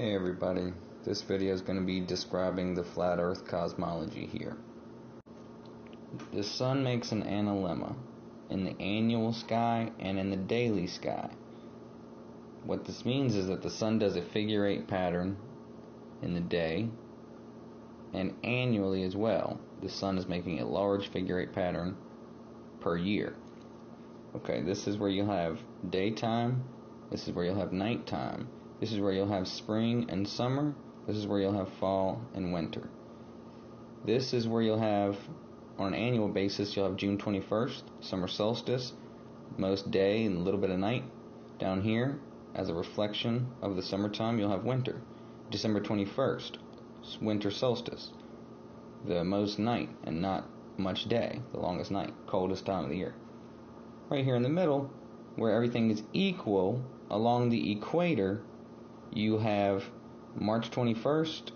Hey everybody, this video is going to be describing the flat earth cosmology here. The sun makes an analemma in the annual sky and in the daily sky. What this means is that the sun does a figure eight pattern in the day and annually as well. The sun is making a large figure eight pattern per year. Okay, this is where you'll have daytime, this is where you'll have nighttime this is where you'll have spring and summer. This is where you'll have fall and winter. This is where you'll have, on an annual basis, you'll have June 21st, summer solstice, most day and a little bit of night. Down here, as a reflection of the summertime, you'll have winter. December 21st, winter solstice, the most night and not much day, the longest night, coldest time of the year. Right here in the middle, where everything is equal along the equator, you have March 21st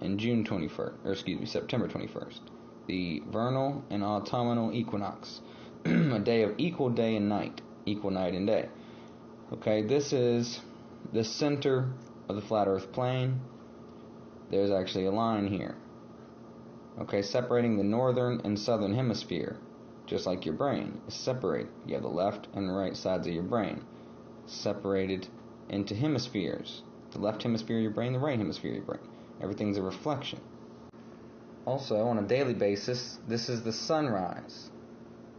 and June 21st, or excuse me, September 21st, the vernal and autumnal equinox, a day of equal day and night, equal night and day. Okay, this is the center of the flat earth plane. There's actually a line here. Okay, separating the northern and southern hemisphere, just like your brain is separated. You have the left and right sides of your brain separated into hemispheres. The left hemisphere of your brain, the right hemisphere of your brain. Everything's a reflection. Also, on a daily basis, this is the sunrise.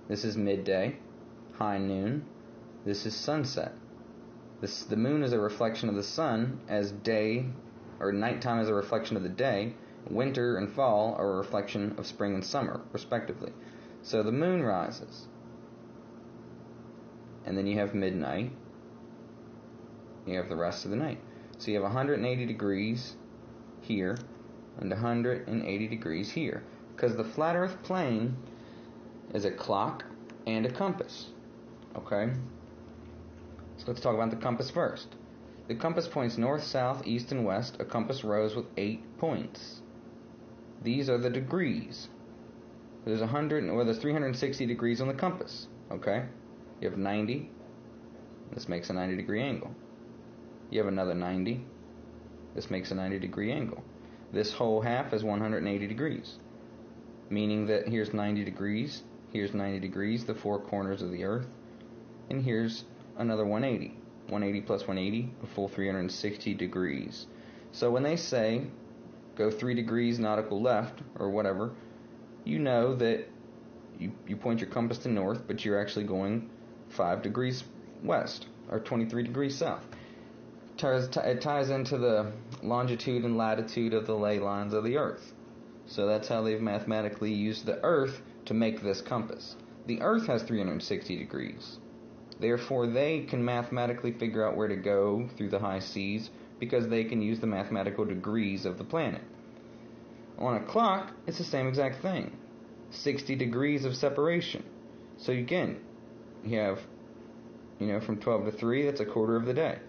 This is midday, high noon. This is sunset. This, the moon is a reflection of the sun as day, or nighttime is a reflection of the day. Winter and fall are a reflection of spring and summer, respectively. So the moon rises. And then you have midnight, you have the rest of the night. So you have 180 degrees here and 180 degrees here. Because the flat earth plane is a clock and a compass. Okay? So let's talk about the compass first. The compass points north, south, east, and west. A compass rose with eight points. These are the degrees. There's 100 or there's 360 degrees on the compass. Okay? You have 90. This makes a 90 degree angle you have another 90. This makes a 90 degree angle. This whole half is 180 degrees, meaning that here's 90 degrees, here's 90 degrees, the four corners of the earth, and here's another 180. 180 plus 180, a full 360 degrees. So when they say go 3 degrees nautical left, or whatever, you know that you, you point your compass to north, but you're actually going 5 degrees west, or 23 degrees south ties, it ties into the longitude and latitude of the ley lines of the Earth. So that's how they've mathematically used the Earth to make this compass. The Earth has 360 degrees. Therefore, they can mathematically figure out where to go through the high seas because they can use the mathematical degrees of the planet. On a clock, it's the same exact thing 60 degrees of separation. So again, you have, you know, from 12 to 3, that's a quarter of the day.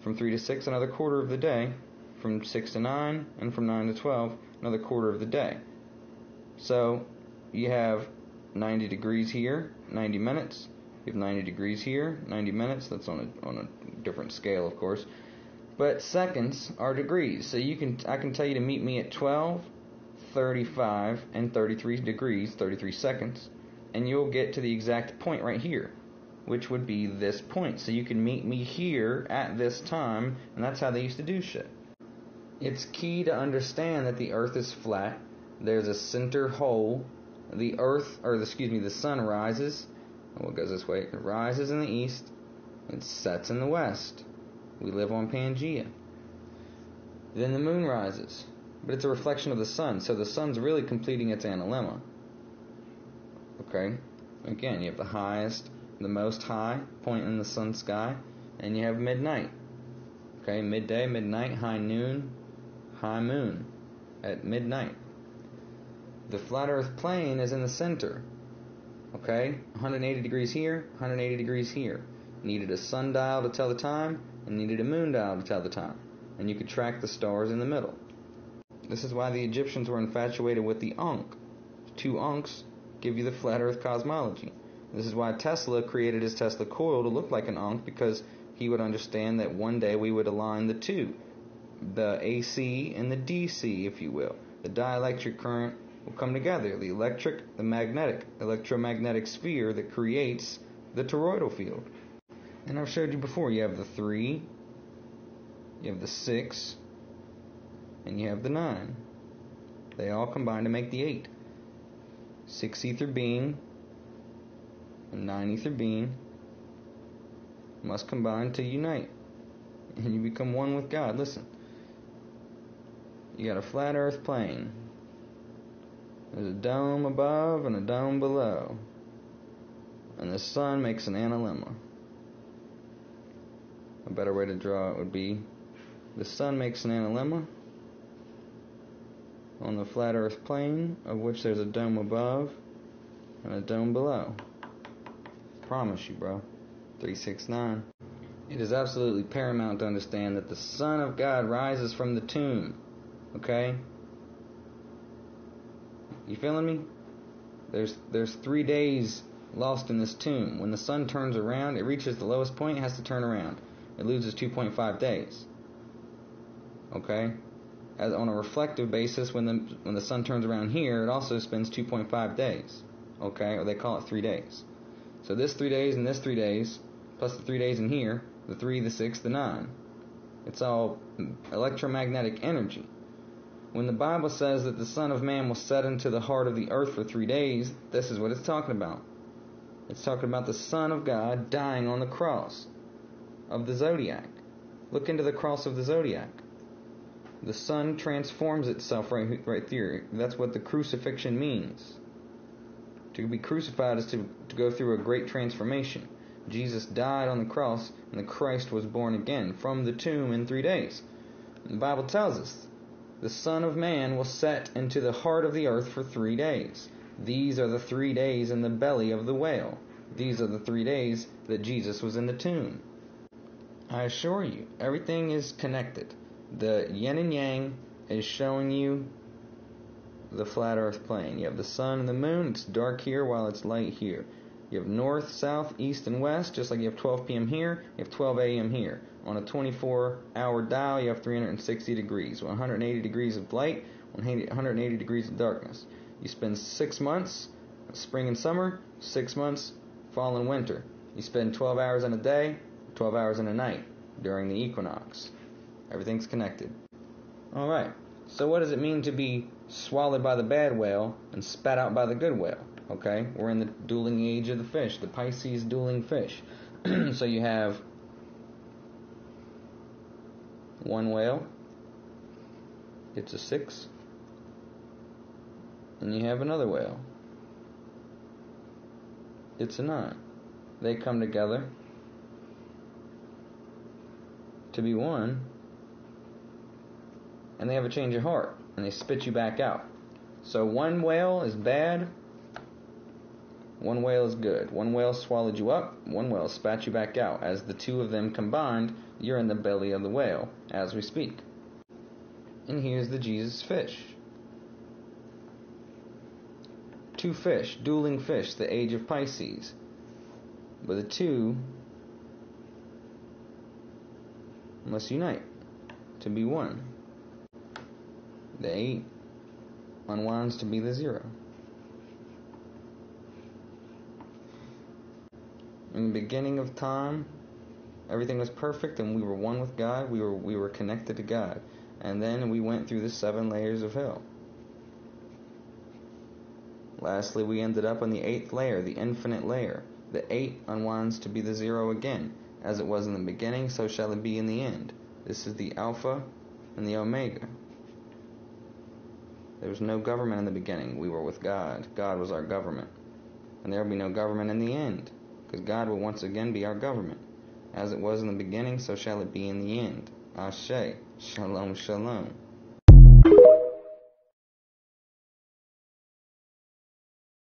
From 3 to 6, another quarter of the day. From 6 to 9, and from 9 to 12, another quarter of the day. So you have 90 degrees here, 90 minutes. You have 90 degrees here, 90 minutes. That's on a, on a different scale, of course. But seconds are degrees. So you can I can tell you to meet me at 12, 35, and 33 degrees, 33 seconds, and you'll get to the exact point right here which would be this point. So you can meet me here at this time, and that's how they used to do shit. It's key to understand that the earth is flat. There's a center hole. The earth, or excuse me, the sun rises. Well, it goes this way. It rises in the east. It sets in the west. We live on Pangea. Then the moon rises. But it's a reflection of the sun, so the sun's really completing its analemma. Okay? Again, you have the highest the most high point in the sun sky, and you have midnight. Okay, midday, midnight, high noon, high moon at midnight. The flat earth plane is in the center. Okay, 180 degrees here, 180 degrees here. Needed a sundial to tell the time, and needed a moon dial to tell the time. And you could track the stars in the middle. This is why the Egyptians were infatuated with the Ankh. Two Ankhs give you the flat earth cosmology. This is why Tesla created his Tesla coil to look like an Ankh because he would understand that one day we would align the two. the AC and the DC, if you will. The dielectric current will come together. The electric, the magnetic, electromagnetic sphere that creates the toroidal field. And I've showed you before, you have the 3, you have the 6, and you have the 9. They all combine to make the 8. 6 ether being and 9 ether being must combine to unite. And you become one with God. Listen. You got a flat earth plane. There's a dome above and a dome below. And the sun makes an analemma. A better way to draw it would be the sun makes an analemma on the flat earth plane, of which there's a dome above and a dome below. Promise you, bro. 369. It is absolutely paramount to understand that the Son of God rises from the tomb. Okay? You feeling me? There's there's three days lost in this tomb. When the sun turns around, it reaches the lowest point, it has to turn around. It loses 2.5 days. Okay? As on a reflective basis, when the when the sun turns around here, it also spends 2.5 days. Okay? Or they call it three days. So this three days and this three days, plus the three days in here, the three, the six, the nine. It's all electromagnetic energy. When the Bible says that the Son of Man will set into the heart of the earth for three days, this is what it's talking about. It's talking about the Son of God dying on the cross of the zodiac. Look into the cross of the zodiac. The sun transforms itself right, right there. That's what the crucifixion means. To be crucified is to, to go through a great transformation. Jesus died on the cross, and the Christ was born again from the tomb in three days. And the Bible tells us the Son of Man will set into the heart of the earth for three days. These are the three days in the belly of the whale. These are the three days that Jesus was in the tomb. I assure you, everything is connected. The yin and yang is showing you the flat earth plane. You have the sun and the moon, it's dark here while it's light here. You have north, south, east, and west, just like you have 12 p.m. here, you have 12 a.m. here. On a 24 hour dial, you have 360 degrees, 180 degrees of light, 180 degrees of darkness. You spend six months, spring and summer, six months, fall and winter. You spend 12 hours in a day, 12 hours in a night during the equinox. Everything's connected. Alright, so what does it mean to be swallowed by the bad whale and spat out by the good whale? Okay, we're in the dueling age of the fish, the Pisces dueling fish. so you have one whale it's a six, and you have another whale. It's a nine. They come together to be one, and they have a change of heart, and they spit you back out. So one whale is bad, one whale is good. One whale swallowed you up, one whale spat you back out. As the two of them combined, you're in the belly of the whale as we speak. And here's the Jesus fish. Two fish, dueling fish, the age of Pisces. But the two must unite to be one. The eight unwinds to be the zero. In the beginning of time, everything was perfect and we were one with God. We were we were connected to God. And then we went through the seven layers of hell. Lastly, we ended up on the eighth layer, the infinite layer. The eight unwinds to be the zero again. As it was in the beginning, so shall it be in the end. This is the Alpha and the Omega. There was no government in the beginning. We were with God. God was our government. And there will be no government in the end because God will once again be our government. As it was in the beginning, so shall it be in the end. Ashe. Shalom, shalom.